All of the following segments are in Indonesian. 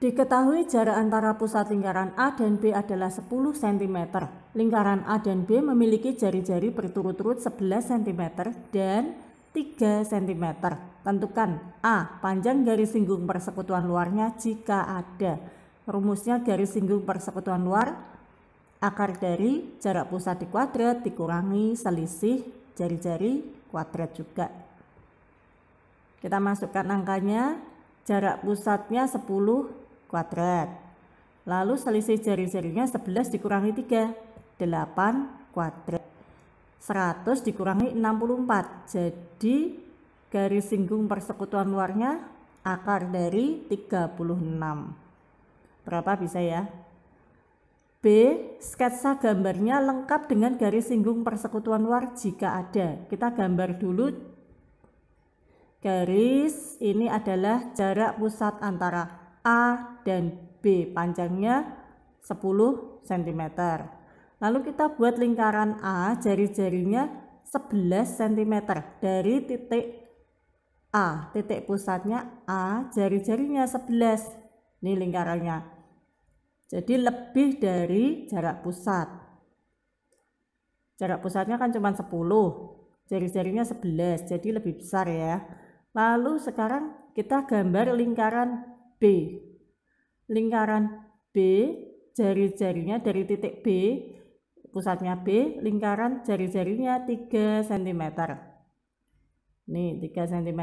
Diketahui jarak antara pusat lingkaran A dan B adalah 10 cm. Lingkaran A dan B memiliki jari-jari berturut-turut 11 cm dan 3 cm. Tentukan A. Panjang garis singgung persekutuan luarnya jika ada. Rumusnya garis singgung persekutuan luar akar dari jarak pusat di kuadrat dikurangi selisih jari-jari kuadrat juga. Kita masukkan angkanya, jarak pusatnya 10 kuadrat. Lalu selisih jari-jarinya 11 dikurangi 3, 8 kuadrat. 100 dikurangi 64, jadi garis singgung persekutuan luarnya akar dari 36. Berapa bisa ya? B. Sketsa gambarnya lengkap dengan garis singgung persekutuan luar jika ada. Kita gambar dulu garis ini adalah jarak pusat antara A dan B panjangnya 10 cm. Lalu kita buat lingkaran A jari-jarinya 11 cm dari titik A, titik pusatnya A, jari-jarinya 11. Ini lingkarannya. Jadi lebih dari jarak pusat. Jarak pusatnya kan cuma 10, jari-jarinya 11, jadi lebih besar ya. Lalu sekarang kita gambar lingkaran B. Lingkaran B, jari-jarinya dari titik B, pusatnya B, lingkaran jari-jarinya 3 cm. Nih, 3 cm.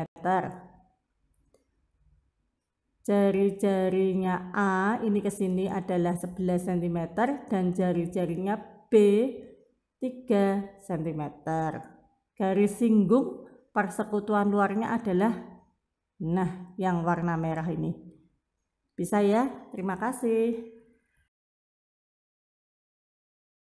Jari-jarinya A ini ke sini adalah 11 cm dan jari-jarinya B 3 cm. Garis singgung persekutuan luarnya adalah nah yang warna merah ini. Bisa ya? Terima kasih.